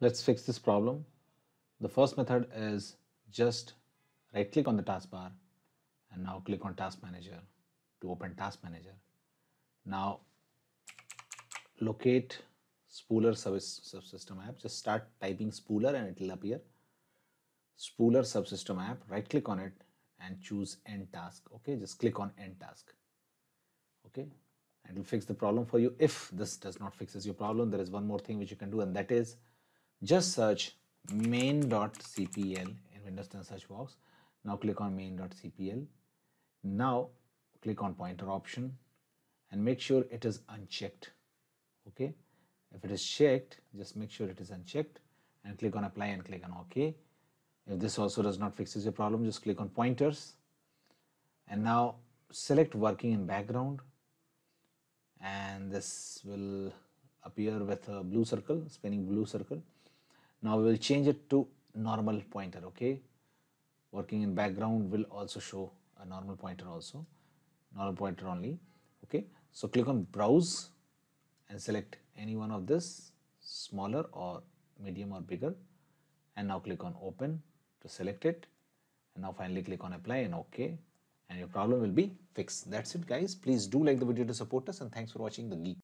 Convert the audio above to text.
Let's fix this problem. The first method is just right click on the taskbar and now click on task manager to open task manager. Now locate spooler service subsystem app. Just start typing spooler and it will appear. Spooler subsystem app, right click on it and choose end task. Okay, just click on end task. Okay, and it will fix the problem for you. If this does not fixes your problem, there is one more thing which you can do and that is just search main.cpl in Windows 10 search box. Now click on main.cpl. Now click on pointer option and make sure it is unchecked. Okay. If it is checked, just make sure it is unchecked and click on apply and click on OK. If this also does not fixes your problem, just click on pointers and now select working in background and this will appear with a blue circle, spinning blue circle. Now we will change it to normal pointer, okay? Working in background will also show a normal pointer also, normal pointer only, okay? So click on browse and select any one of this, smaller or medium or bigger and now click on open to select it and now finally click on apply and OK and your problem will be fixed. That's it guys. Please do like the video to support us and thanks for watching the Geek.